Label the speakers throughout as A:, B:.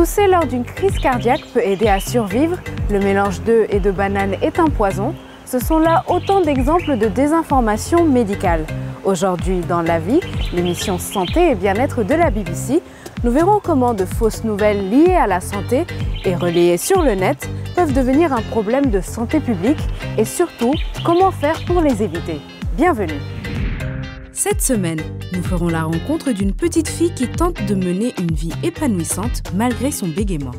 A: Tousser lors d'une crise cardiaque peut aider à survivre, le mélange d'œufs et de bananes est un poison. Ce sont là autant d'exemples de désinformation médicale. Aujourd'hui, dans La Vie, l'émission Santé et bien-être de la BBC, nous verrons comment de fausses nouvelles liées à la santé et relayées sur le net peuvent devenir un problème de santé publique et surtout comment faire pour les éviter. Bienvenue cette semaine, nous ferons la rencontre d'une petite fille qui tente de mener une vie épanouissante malgré son bégaiement.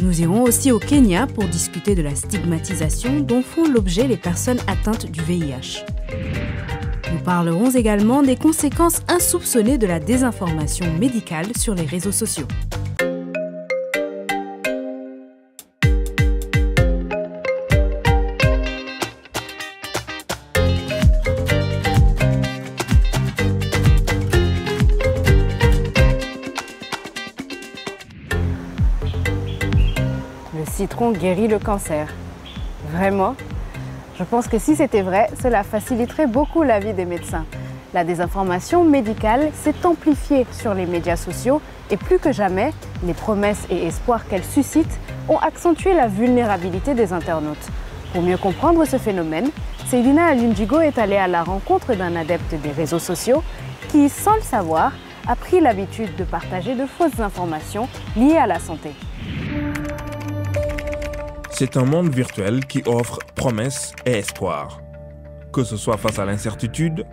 A: Nous irons aussi au Kenya pour discuter de la stigmatisation dont font l'objet les personnes atteintes du VIH. Nous parlerons également des conséquences insoupçonnées de la désinformation médicale sur les réseaux sociaux. Guérit le cancer. Vraiment Je pense que si c'était vrai, cela faciliterait beaucoup la vie des médecins. La désinformation médicale s'est amplifiée sur les médias sociaux et plus que jamais, les promesses et espoirs qu'elle suscite ont accentué la vulnérabilité des internautes. Pour mieux comprendre ce phénomène, Célina Alundigo est allée à la rencontre d'un adepte des réseaux sociaux qui, sans le savoir, a pris l'habitude de partager de fausses informations liées à la santé.
B: C'est un monde virtuel qui offre promesses et espoirs. Que ce soit face à l'incertitude,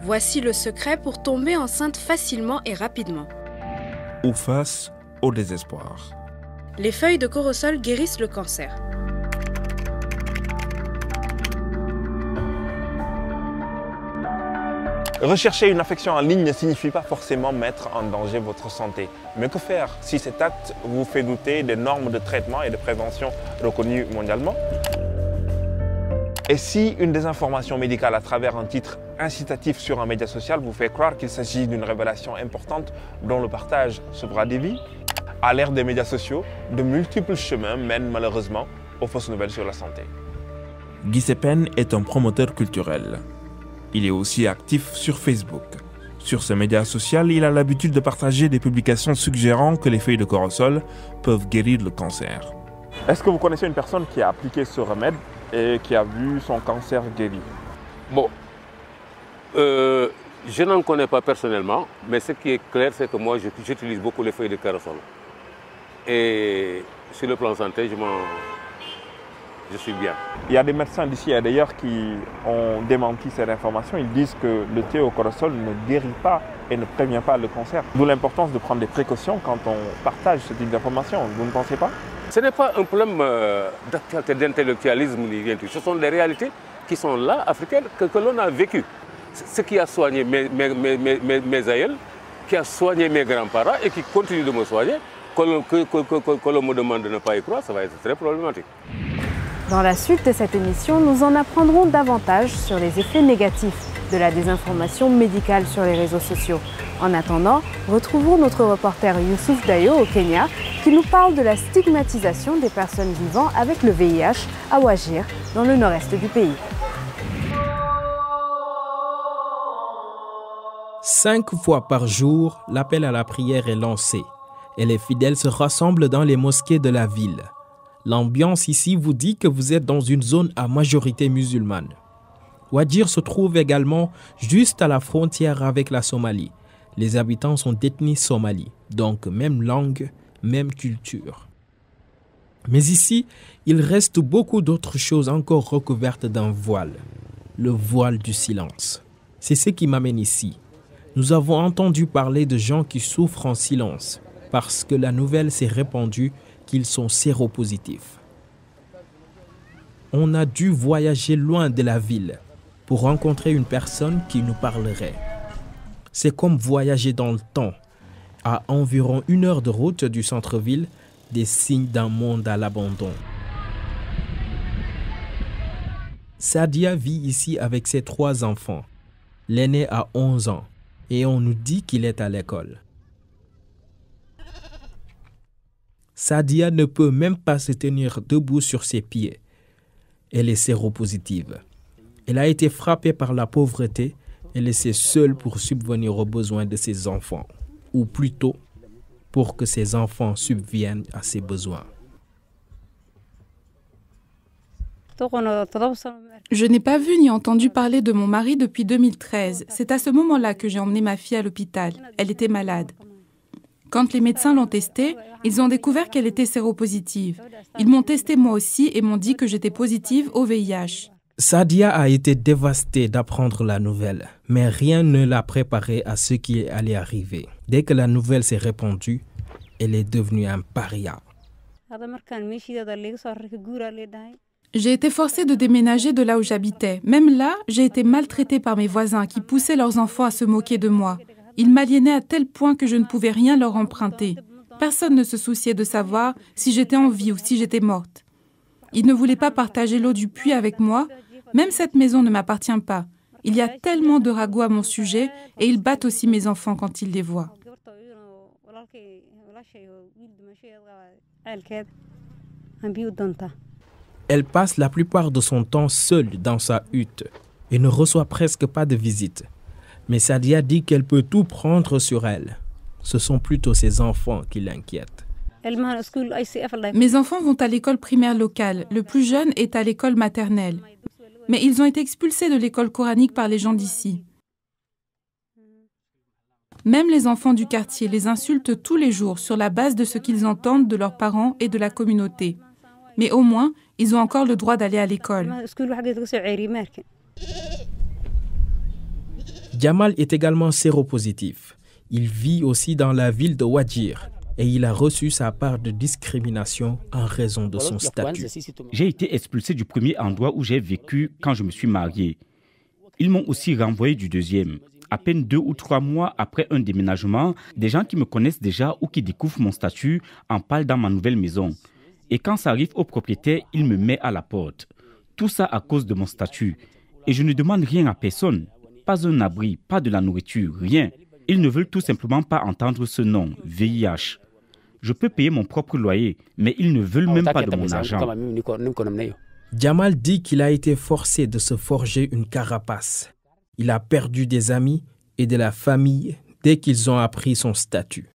A: Voici le secret pour tomber enceinte facilement et rapidement.
B: Ou face au désespoir.
A: Les feuilles de corosol guérissent le cancer.
B: Rechercher une affection en ligne ne signifie pas forcément mettre en danger votre santé. Mais que faire si cet acte vous fait douter des normes de traitement et de prévention reconnues mondialement? Et si une désinformation médicale à travers un titre incitatif sur un média social vous fait croire qu'il s'agit d'une révélation importante dont le partage sauvera des vies? À l'ère des médias sociaux, de multiples chemins mènent malheureusement aux fausses nouvelles sur la santé. Guy Sepen est un promoteur culturel. Il est aussi actif sur Facebook. Sur ce média social, il a l'habitude de partager des publications suggérant que les feuilles de corosol peuvent guérir le cancer. Est-ce que vous connaissez une personne qui a appliqué ce remède et qui a vu son cancer guéri?
C: Bon, euh, je n'en connais pas personnellement, mais ce qui est clair, c'est que moi, j'utilise beaucoup les feuilles de corosol. Et sur le plan santé, je m'en je suis bien.
B: Il y a des médecins d'ici et d'ailleurs qui ont démenti cette information. Ils disent que le thé au cortisol ne guérit pas et ne prévient pas le cancer. D'où l'importance de prendre des précautions quand on partage ce type d'information. Vous ne pensez pas?
C: Ce n'est pas un problème euh, d'intellectualisme ni rien Ce sont des réalités qui sont là, africaines, que, l'on a vécues. Ce qui a soigné mes, mes, aïeux, qui a soigné mes grands-parents et qui continue de me soigner, que l'on me demande de ne pas y croire, ça va être très problématique.
A: Dans la suite de cette émission, nous en apprendrons davantage sur les effets négatifs de la désinformation médicale sur les réseaux sociaux. En attendant, retrouvons notre reporter Youssouf Dayo au Kenya qui nous parle de la stigmatisation des personnes vivant avec le VIH à Wajir, dans le nord-est du pays.
D: Cinq fois par jour, l'appel à la prière est lancé et les fidèles se rassemblent dans les mosquées de la ville. L'ambiance ici vous dit que vous êtes dans une zone à majorité musulmane. Wadir se trouve également juste à la frontière avec la Somalie. Les habitants sont d'ethnie somalie, donc même langue, même culture. Mais ici, il reste beaucoup d'autres choses encore recouvertes d'un voile, le voile du silence. C'est ce qui m'amène ici. Nous avons entendu parler de gens qui souffrent en silence parce que la nouvelle s'est répandue sont séropositifs. On a dû voyager loin de la ville pour rencontrer une personne qui nous parlerait. C'est comme voyager dans le temps. À environ une heure de route du centre-ville, des signes d'un monde à l'abandon. Sadia vit ici avec ses trois enfants. L'aîné a 11 ans et on nous dit qu'il est à l'école. Sadia ne peut même pas se tenir debout sur ses pieds. Elle est séropositive. Elle a été frappée par la pauvreté et laissée seule pour subvenir aux besoins de ses enfants. Ou plutôt, pour que ses enfants subviennent à ses besoins.
E: Je n'ai pas vu ni entendu parler de mon mari depuis 2013. C'est à ce moment-là que j'ai emmené ma fille à l'hôpital. Elle était malade. Quand les médecins l'ont testée, ils ont découvert qu'elle était séropositive. Ils m'ont testé moi aussi et m'ont dit que j'étais positive au VIH.
D: Sadia a été dévastée d'apprendre la nouvelle, mais rien ne l'a préparée à ce qui allait arriver. Dès que la nouvelle s'est répandue, elle est devenue un paria.
E: J'ai été forcée de déménager de là où j'habitais. Même là, j'ai été maltraitée par mes voisins qui poussaient leurs enfants à se moquer de moi. Ils m'aliénaient à tel point que je ne pouvais rien leur emprunter. Personne ne se souciait de savoir si j'étais en vie ou si j'étais morte. Ils ne voulaient pas partager l'eau du puits avec moi. Même cette maison ne m'appartient pas. Il y a tellement de ragots à mon sujet et ils battent aussi mes enfants quand ils les voient.
D: Elle passe la plupart de son temps seule dans sa hutte et ne reçoit presque pas de visites. Mais Sadia dit qu'elle peut tout prendre sur elle. Ce sont plutôt ses enfants qui l'inquiètent.
E: Mes enfants vont à l'école primaire locale. Le plus jeune est à l'école maternelle. Mais ils ont été expulsés de l'école coranique par les gens d'ici. Même les enfants du quartier les insultent tous les jours sur la base de ce qu'ils entendent de leurs parents et de la communauté. Mais au moins, ils ont encore le droit d'aller à l'école.
D: Jamal est également séropositif. Il vit aussi dans la ville de Wajir et il a reçu sa part de discrimination en raison de son statut.
F: J'ai été expulsé du premier endroit où j'ai vécu quand je me suis marié. Ils m'ont aussi renvoyé du deuxième. À peine deux ou trois mois après un déménagement, des gens qui me connaissent déjà ou qui découvrent mon statut en parlent dans ma nouvelle maison. Et quand ça arrive au propriétaire, il me met à la porte. Tout ça à cause de mon statut. Et je ne demande rien à personne. Pas un abri, pas de la nourriture, rien. Ils ne veulent tout simplement pas entendre ce nom, VIH. Je peux payer mon propre loyer, mais ils ne veulent même pas de mon argent.
D: Jamal dit qu'il a été forcé de se forger une carapace. Il a perdu des amis et de la famille dès qu'ils ont appris son statut.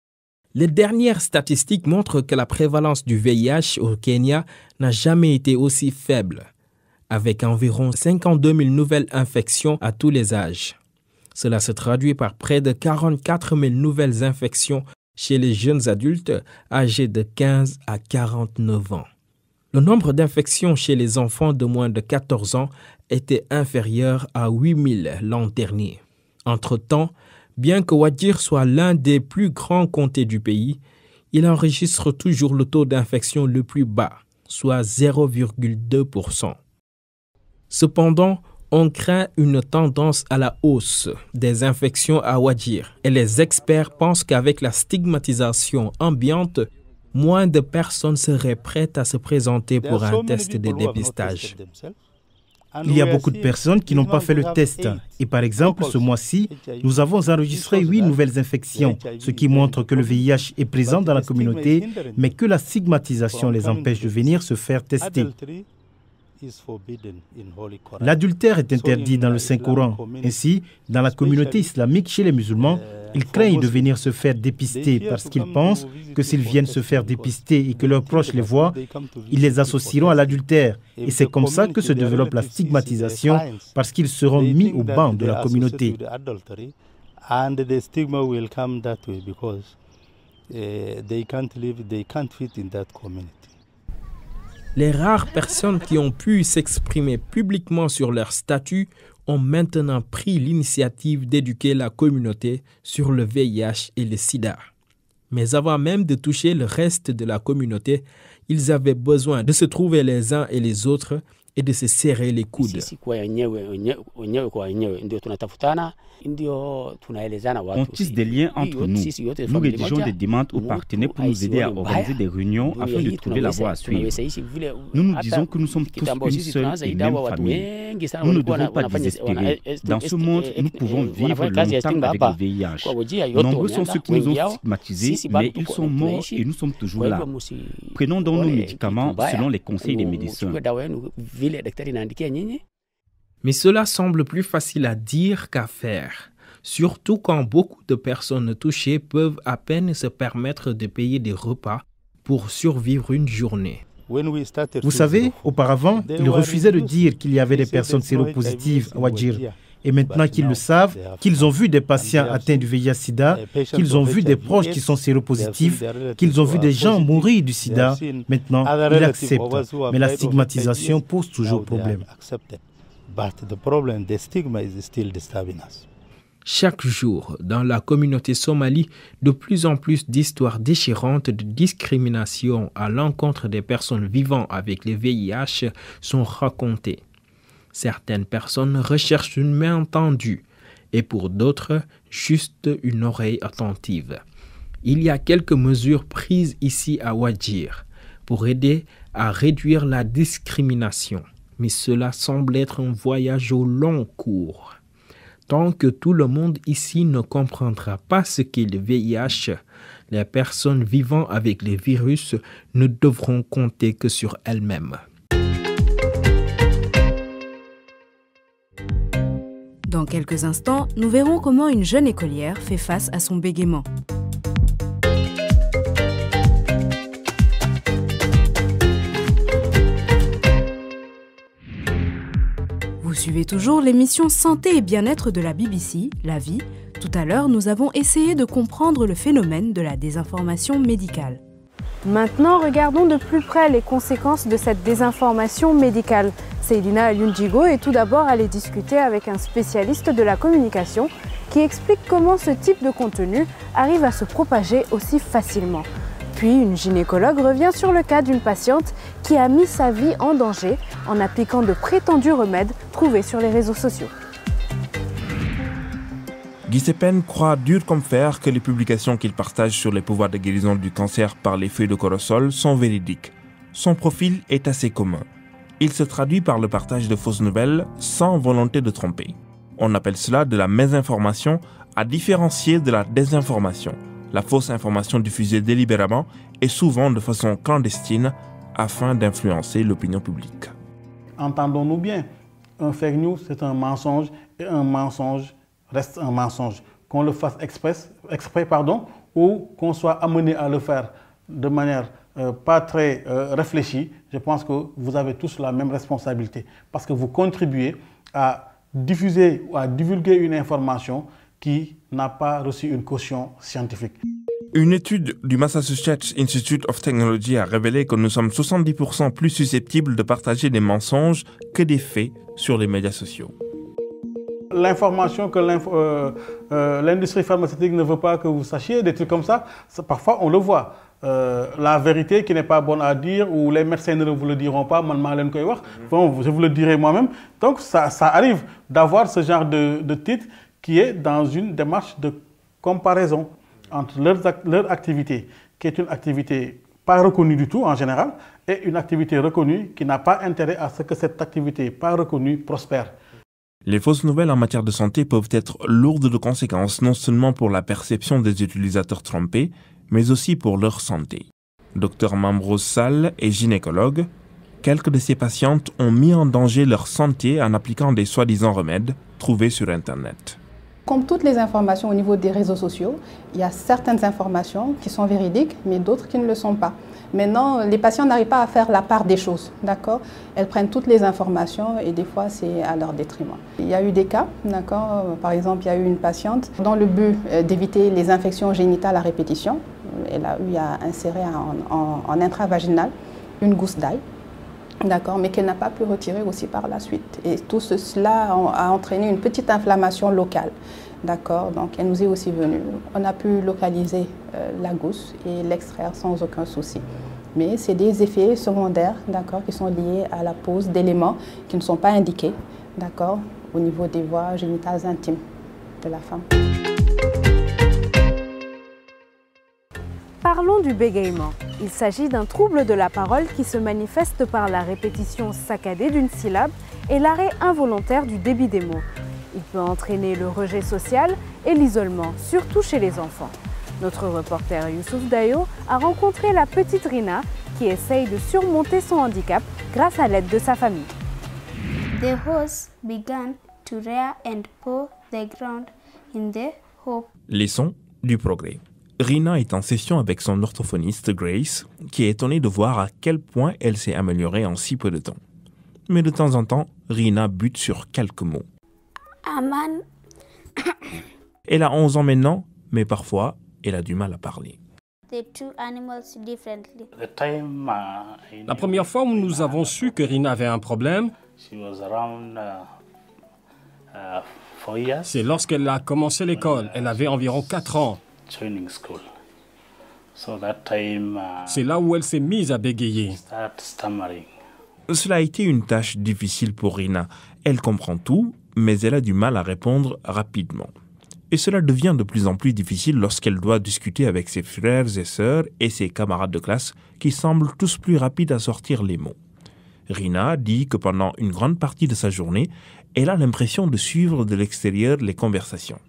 D: Les dernières statistiques montrent que la prévalence du VIH au Kenya n'a jamais été aussi faible, avec environ 52 000 nouvelles infections à tous les âges. Cela se traduit par près de 44 000 nouvelles infections chez les jeunes adultes âgés de 15 à 49 ans. Le nombre d'infections chez les enfants de moins de 14 ans était inférieur à 8 000 l'an dernier. Entre-temps, Bien que Wadir soit l'un des plus grands comtés du pays, il enregistre toujours le taux d'infection le plus bas, soit 0,2%. Cependant, on craint une tendance à la hausse des infections à Wadir et les experts pensent qu'avec la stigmatisation ambiante, moins de personnes seraient prêtes à se présenter pour un test de dépistage.
G: Il y a beaucoup de personnes qui n'ont pas fait le test. Et par exemple, ce mois-ci, nous avons enregistré huit nouvelles infections, ce qui montre que le VIH est présent dans la communauté, mais que la stigmatisation les empêche de venir se faire tester. L'adultère est interdit dans le Saint-Coran. Ainsi, dans la communauté islamique chez les musulmans, ils craignent de venir se faire dépister parce qu'ils pensent que s'ils viennent se faire dépister et que leurs proches les voient, ils les associeront à l'adultère. Et c'est comme ça que se développe la stigmatisation parce qu'ils seront mis au banc de la communauté.
D: Les rares personnes qui ont pu s'exprimer publiquement sur leur statut ont maintenant pris l'initiative d'éduquer la communauté sur le VIH et le sida. Mais avant même de toucher le reste de la communauté, ils avaient besoin de se trouver les uns et les autres et de se serrer les coudes.
F: On tisse des liens entre nous. Nous rédigeons des demandes aux partenaires pour nous aider à organiser des réunions afin de trouver la voie à suivre. Nous nous disons que nous sommes tous une seule et même famille. Nous ne devons pas désespérer. Dans ce monde, nous pouvons vivre longtemps avec le VIH. Nombreux sont ceux qui nous ont stigmatisés, mais ils sont morts et nous sommes toujours là. Prenons donc nos médicaments selon les conseils des médecins.
D: Mais cela semble plus facile à dire qu'à faire, surtout quand beaucoup de personnes touchées peuvent à peine se permettre de payer des repas pour survivre une journée.
G: Vous savez, auparavant, ils refusaient de dire qu'il y avait des personnes séropositives à Wajir. Et maintenant qu'ils le savent, qu'ils ont vu des patients atteints du VIH-Sida, qu'ils ont vu des proches qui sont séropositifs, qu'ils ont vu des gens mourir du sida, maintenant ils acceptent. Mais la stigmatisation pose toujours problème.
D: Chaque jour, dans la communauté somalie, de plus en plus d'histoires déchirantes de discrimination à l'encontre des personnes vivant avec le VIH sont racontées. Certaines personnes recherchent une main tendue et pour d'autres, juste une oreille attentive. Il y a quelques mesures prises ici à Wajir pour aider à réduire la discrimination, mais cela semble être un voyage au long cours. Tant que tout le monde ici ne comprendra pas ce qu'est le VIH, les personnes vivant avec les virus ne devront compter que sur elles-mêmes.
A: Dans quelques instants, nous verrons comment une jeune écolière fait face à son bégaiement. Vous suivez toujours l'émission Santé et bien-être de la BBC, La Vie. Tout à l'heure, nous avons essayé de comprendre le phénomène de la désinformation médicale. Maintenant, regardons de plus près les conséquences de cette désinformation médicale. Seydina Alunjigo est tout d'abord allée discuter avec un spécialiste de la communication qui explique comment ce type de contenu arrive à se propager aussi facilement. Puis une gynécologue revient sur le cas d'une patiente qui a mis sa vie en danger en appliquant de prétendus remèdes trouvés sur les réseaux sociaux.
B: Giuseppe croit dur comme fer que les publications qu'il partage sur les pouvoirs de guérison du cancer par les feuilles de corosol sont véridiques. Son profil est assez commun. Il se traduit par le partage de fausses nouvelles sans volonté de tromper. On appelle cela de la mésinformation à différencier de la désinformation. La fausse information diffusée délibérément et souvent de façon clandestine afin d'influencer l'opinion publique.
H: Entendons-nous bien, un fake news c'est un mensonge et un mensonge reste un mensonge. Qu'on le fasse express, exprès pardon, ou qu'on soit amené à le faire de manière euh, pas très euh, réfléchie, je pense que vous avez tous la même responsabilité parce que vous contribuez à diffuser ou à divulguer une information qui n'a pas reçu une caution scientifique.
B: Une étude du Massachusetts Institute of Technology a révélé que nous sommes 70% plus susceptibles de partager des mensonges que des faits sur les médias sociaux.
H: L'information que euh, l'industrie pharmaceutique ne veut pas que vous sachiez, des trucs comme ça, parfois on le voit. Euh, la vérité qui n'est pas bonne à dire ou les médecins ne vous le diront pas, bon, je vous le dirai moi-même. Donc ça, ça arrive d'avoir ce genre de, de, titre qui est dans une démarche de comparaison entre leur, leur activité, qui est une activité pas reconnue du tout en général, et une activité reconnue qui n'a pas intérêt à ce que cette activité pas reconnue prospère.
B: Les fausses nouvelles en matière de santé peuvent être lourdes de conséquences non seulement pour la perception des utilisateurs trompés, mais aussi pour leur santé. Docteur Mambrose Sall est gynécologue. Quelques de ces patientes ont mis en danger leur santé en appliquant des soi-disant remèdes trouvés sur Internet.
I: Comme toutes les informations au niveau des réseaux sociaux, il y a certaines informations qui sont véridiques, mais d'autres qui ne le sont pas. Maintenant, les patients n'arrivent pas à faire la part des choses, d'accord? Elles prennent toutes les informations et des fois, c'est à leur détriment. Il y a eu des cas, d'accord? Par exemple, il y a eu une patiente, dans le but euh, d'éviter les infections génitales à répétition, elle a eu à insérer en, en, intravaginal une gousse d'ail, d'accord, mais qu'elle n'a pas pu retirer aussi par la suite. Et tout cela a entraîné une petite inflammation locale, d'accord. Donc elle nous est aussi venue. On a pu localiser euh, la gousse et l'extraire sans aucun souci. Mais c'est des effets secondaires, d'accord, qui sont liés à la pose d'éléments qui ne sont pas indiqués, d'accord, au niveau des voies génitales intimes de la femme.
A: Parlons du bégaiement. Il s'agit d'un trouble de la parole qui se manifeste par la répétition saccadée d'une syllabe et l'arrêt involontaire du débit des mots. Il peut entraîner le rejet social et l'isolement, surtout chez les enfants. Notre reporter Youssouf Dayo a rencontré la petite Rina qui essaye de surmonter son handicap grâce à l'aide de sa famille.
J: The horse began to rear and paw the ground
B: Leçon du progrès. Rina est en session avec son orthophoniste Grace, qui est étonnée de voir à quel point elle s'est améliorée en si peu de temps. Mais de temps en temps, Rina bute sur quelques mots. Elle a 11 ans maintenant, mais parfois, elle a du mal à parler.
J: La première fois où nous avons su que Rina avait un problème, c'est lorsqu'elle a commencé l'école. Elle avait environ 4 ans. C'est là où elle s'est mise à bégayer.
B: Cela a été une tâche difficile pour Rina. Elle comprend tout, mais elle a du mal à répondre rapidement. Et cela devient de plus en plus difficile lorsqu'elle doit discuter avec ses frères et sœurs et ses camarades de classe qui semblent tous plus rapides à sortir les mots. Rina dit que pendant une grande partie de sa journée, elle a l'impression de suivre de l'extérieur les conversations.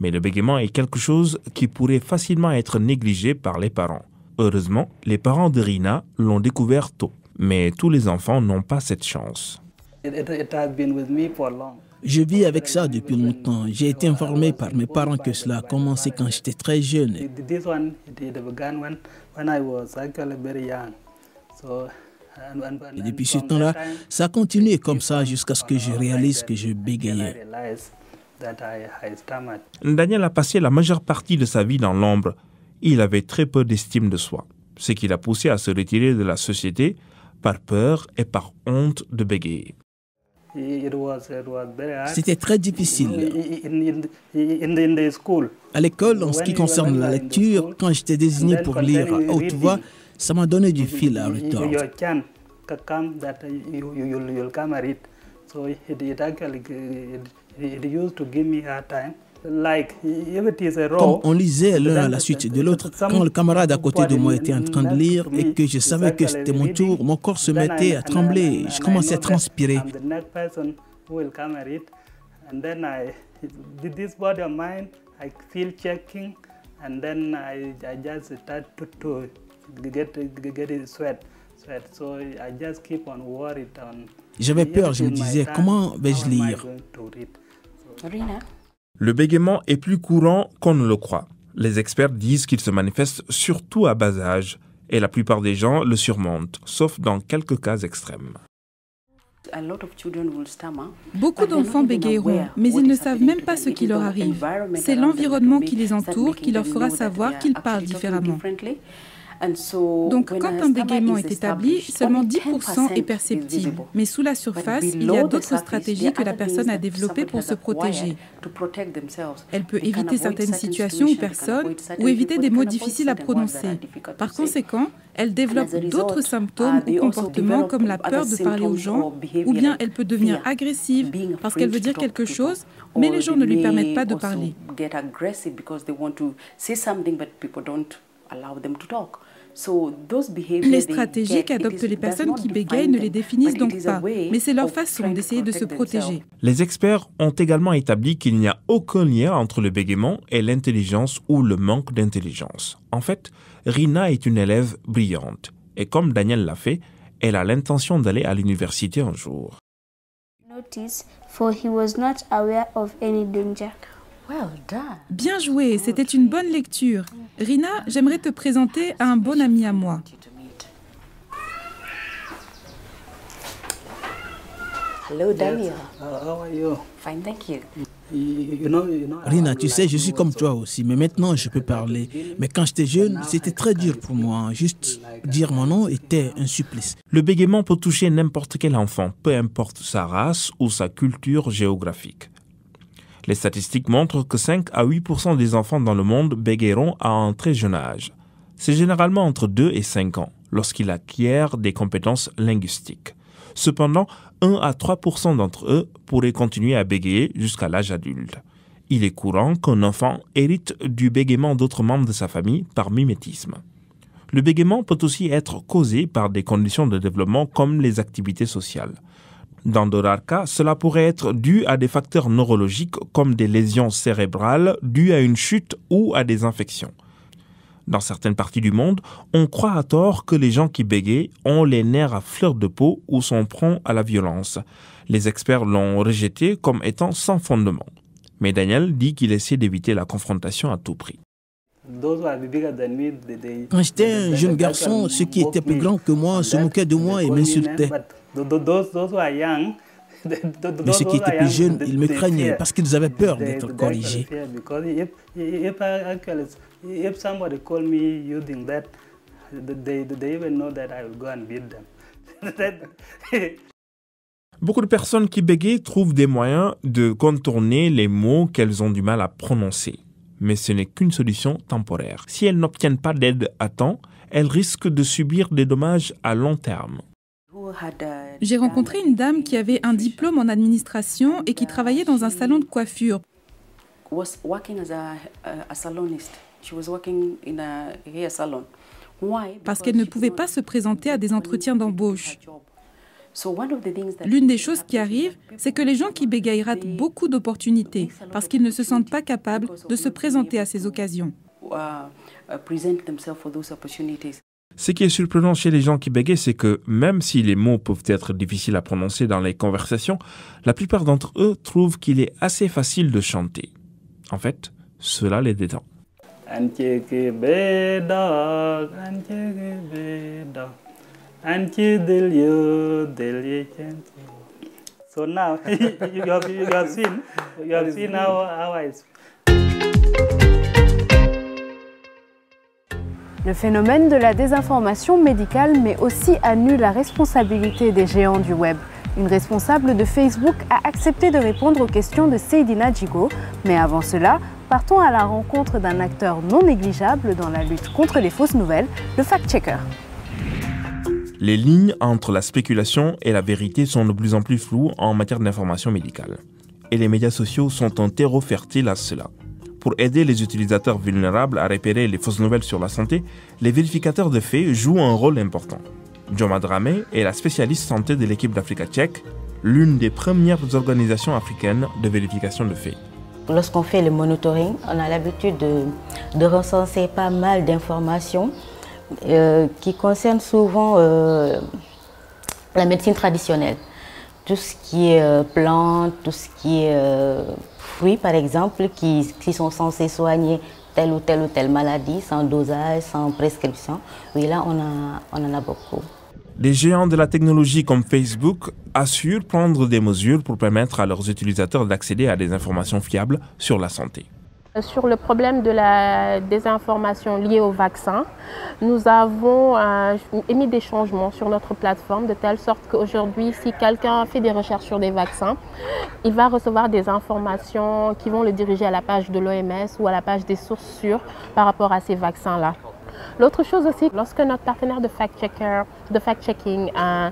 B: Mais le bégaiement est quelque chose qui pourrait facilement être négligé par les parents. Heureusement, les parents de Rina l'ont découvert tôt, mais tous les enfants n'ont pas cette chance.
K: Je vis avec ça depuis longtemps. J'ai été informé par mes parents que cela a commencé quand j'étais très jeune. Et depuis ce temps-là, ça a continué comme ça jusqu'à ce que je réalise que je bégayais.
B: Daniel a passé la majeure partie de sa vie dans l'ombre. Il avait très peu d'estime de soi, ce qui l'a poussé à se retirer de la société par peur et par honte de bégayer.
K: C'était très difficile. À l'école, en ce qui concerne la lecture, quand j'étais désigné pour lire à haute voix, ça m'a donné du fil à retordre. Comme on lisait l'un à la suite de l'autre, quand le camarade à côté de moi était en train de lire et que je savais que c'était mon tour, mon corps se mettait à trembler, je commençais à transpirer. J'avais peur, je me disais, comment vais-je lire?
B: Le bégaiement est plus courant qu'on ne le croit. Les experts disent qu'il se manifeste surtout à bas âge, et la plupart des gens le surmontent, sauf dans quelques cas extrêmes.
L: Beaucoup d'enfants bégayeront, mais ils ne savent même pas ce qui leur arrive. C'est l'environnement qui les entoure qui leur fera savoir qu'ils parlent différemment. Donc, quand un bégaiement est établi, seulement 10% est perceptible. Mais sous la surface, il y a d'autres stratégies que la personne a développées pour se protéger. Elle peut éviter certaines situations ou personnes ou éviter des mots difficiles à prononcer. Par conséquent, elle développe d'autres symptômes ou comportements comme la peur de parler aux gens, ou bien elle peut devenir agressive parce qu'elle veut dire quelque chose, mais les gens ne lui permettent pas de parler. Les stratégies qu'adoptent les personnes qui bégayent ne les définissent donc pas, mais c'est leur façon d'essayer de se protéger.
B: Les experts ont également établi qu'il n'y a aucun lien entre le bégaiement et l'intelligence ou le manque d'intelligence. En fait, Rina est une élève brillante, et comme Daniel l'a fait, elle a l'intention d'aller à l'université un jour.
L: Bien joué, c'était une bonne lecture. Rina, j'aimerais te présenter à un bon ami à moi.
M: Hello, Daniel. how are you? Fine, thank you.
K: Rina, tu sais, je suis comme toi aussi, mais maintenant je peux parler. Mais quand j'étais jeune, c'était très dur pour moi. Juste dire mon nom était un supplice.
B: Le bégaiement peut toucher n'importe quel enfant, peu importe sa race ou sa culture géographique. Les statistiques montrent que 5 à 8% des enfants dans le monde bégayeront à un très jeune âge. C'est généralement entre 2 et 5 ans, lorsqu'ils acquièrent des compétences linguistiques. Cependant, 1 à 3% d'entre eux pourraient continuer à bégayer jusqu'à l'âge adulte. Il est courant qu'un enfant hérite du bégaiement d'autres membres de sa famille par mimétisme. Le bégaiement peut aussi être causé par des conditions de développement comme les activités sociales. Dans de rares cas, cela pourrait être dû à des facteurs neurologiques comme des lésions cérébrales dues à une chute ou à des infections. Dans certaines parties du monde, on croit à tort que les gens qui bégayent ont les nerfs à fleur de peau ou sont prompts à la violence. Les experts l'ont rejeté comme étant sans fondement. Mais Daniel dit qu'il essaie d'éviter la confrontation à tout prix.
K: Quand j'étais un jeune garçon, ceux qui étaient plus grands que moi se moquaient de moi et m'insultaient. Mais ceux qui étaient plus jeunes, ils me craignaient parce qu'ils avaient peur d'être corrigés.
B: Beaucoup de personnes qui bégayent trouvent des moyens de contourner les mots qu'elles ont du mal à prononcer. Mais ce n'est qu'une solution temporaire. Si elles n'obtiennent pas d'aide à temps, elles risquent de subir des dommages à long terme.
E: J'ai rencontré une dame qui avait un diplôme en administration et qui travaillait dans un salon de coiffure. Parce qu'elle ne pouvait pas se présenter à des entretiens d'embauche. L'une des choses qui arrive, c'est que les gens qui bégayent ratent beaucoup d'opportunités parce qu'ils ne se sentent pas capables de se présenter à ces occasions.
B: Ce qui est surprenant chez les gens qui bégayent, c'est que même si les mots peuvent être difficiles à prononcer dans les conversations, la plupart d'entre eux trouvent qu'il est assez facile de chanter. En fait, cela les détend.
A: So now you have, you have seen you have seen how, how I Le phénomène de la désinformation médicale met aussi à nu la responsabilité des géants du web. Une responsable de Facebook a accepté de répondre aux questions de Seydina Djigo, mais avant cela, partons à la rencontre d'un acteur non négligeable dans la lutte contre les fausses nouvelles, le fact-checker.
B: Les lignes entre la spéculation et la vérité sont de plus en plus floues en matière d'information médicale. Et les médias sociaux sont un terreau fertile à cela. Pour aider les utilisateurs vulnérables à repérer les fausses nouvelles sur la santé, les vérificateurs de faits jouent un rôle important. Joma Drame est la spécialiste santé de l'équipe d'Africa Tchèque, l'une des premières organisations africaines de vérification de faits.
N: Lorsqu'on fait le monitoring, on a l'habitude de, recenser pas mal d'informations euh, qui concerne souvent euh, la médecine traditionnelle. Tout ce qui est euh, plantes, tout ce qui est fruits par exemple, qui, qui, sont censés soigner telle ou telle ou telle maladie sans dosage, sans prescription. Oui, là, on, a, on en a beaucoup.
B: Les géants de la technologie comme Facebook assurent prendre des mesures pour permettre à leurs utilisateurs d'accéder à des informations fiables sur la santé.
O: Sur le problème de la désinformation liée au vaccin, nous avons euh, émis des changements sur notre plateforme de telle sorte qu'aujourd'hui, si quelqu'un fait des recherches sur des vaccins, il va recevoir des informations qui vont le diriger à la page de l'OMS ou à la page des sources sûres par rapport à ces vaccins-là. L'autre chose aussi, lorsque notre partenaire de fact-checking euh,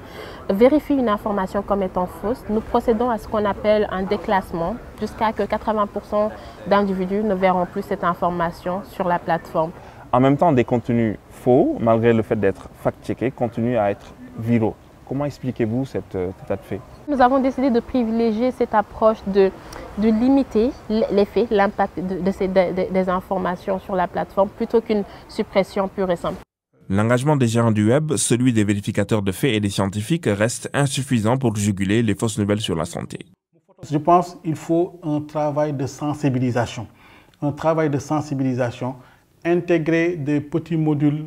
O: vérifie une information comme étant fausse, nous procédons à ce qu'on appelle un déclassement jusqu'à que 80% d'individus ne verront plus cette information sur la plateforme.
B: En même temps, des contenus faux, malgré le fait d'être fact-checkés, continuent à être viraux. Comment expliquez-vous cet euh, état de fait
O: Nous avons décidé de privilégier cette approche de, de limiter l'effet, l'impact de, ces, des informations sur la plateforme plutôt qu'une suppression pure et simple.
B: L'engagement des gérants du web, celui des vérificateurs de faits et des scientifiques, reste insuffisant pour juguler les fausses nouvelles sur la santé.
H: Je pense qu'il faut un travail de sensibilisation. Un travail de sensibilisation, intégrer des petits modules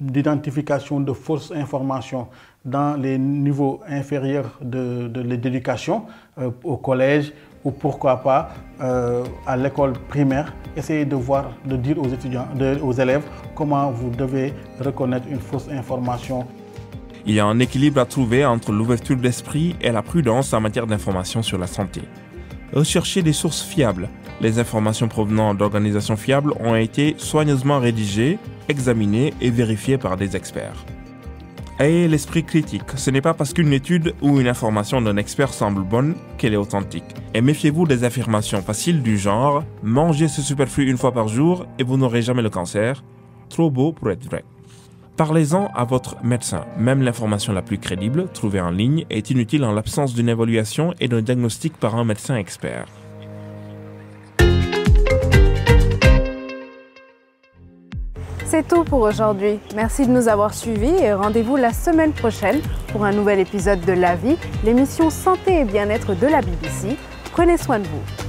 H: d'identification de fausses informations dans les niveaux inférieurs de, l'éducation, euh, au collège ou pourquoi pas euh, à l'école primaire, essayer de voir, de dire aux étudiants, aux élèves comment vous devez reconnaître une fausse information.
B: Il y a un équilibre à trouver entre l'ouverture d'esprit et la prudence en matière d'information sur la santé. Rechercher des sources fiables. Les informations provenant d'organisations fiables ont été soigneusement rédigées, examinées et vérifiées par des experts. Ayez l'esprit critique. Ce n'est pas parce qu'une étude ou une information d'un expert semble bonne qu'elle est authentique. Et méfiez-vous des affirmations faciles du genre mangez ce superflu une fois par jour et vous n'aurez jamais le cancer. Trop beau pour être vrai. Parlez-en à votre médecin. Même l'information la plus crédible, trouvée en ligne, est inutile en l'absence d'une évaluation et d'un diagnostic par un médecin expert.
A: C'est tout pour aujourd'hui. Merci de nous avoir suivis et rendez-vous la semaine prochaine pour un nouvel épisode de La Vie, l'émission Santé et Bien-être de la BBC. Prenez soin de vous.